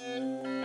Bye.